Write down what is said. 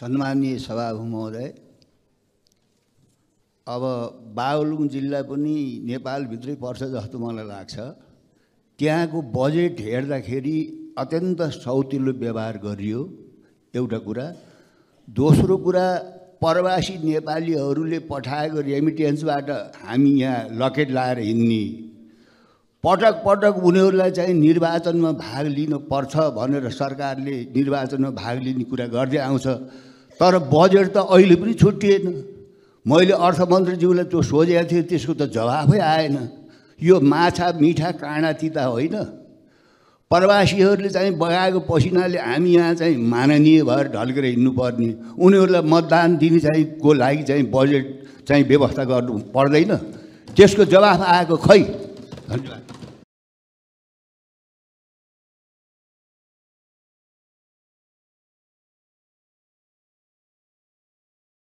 सम्मानीय सभापति महोदय। अब बागलुङ जिल्ला पनि नेपालभित्रै पर्छ जस्तो मलाई लाग्छ। त्यहाँको बजेट हेर्दाखेरि अत्यन्त सौतिलो व्यवहार गरियो। एउटा कुरा। दोस्रो कुरा प्रवासी नेपालीहरूले पठाएको रेमिटेन्सबाट हामी यहाँ लकेट लाएर हिँड्ने। पटक पटक उनीहरूलाई चाहिँ निर्वाचनमा भाग लिनुपर्छ भनेर सरकारले निर्वाचनमा भाग लिने कुरा गर्दै आउँछ। तर बजेट त अहिले पनि छुट्टिएन। मैले अर्थमन्त्रीज्यूलाई त्यो सोधेको थिएँ त्यसको त जवाफै आएन। यो माछा मिठा काँडा तिता होइन। प्रवासीहरूले चाहिँ बगाएको पसिनाले हामी यहाँ चाहिँ माननीय भएर ढल्केर हिँड्नुपर्ने। उनीहरूलाई मतदान दिने चाहिँ को लागि चाहिँ बजेट चाहिँ व्यवस्था गर्नु पर्दैन। त्यसको जवाफ आएको खै? धन्यवाद।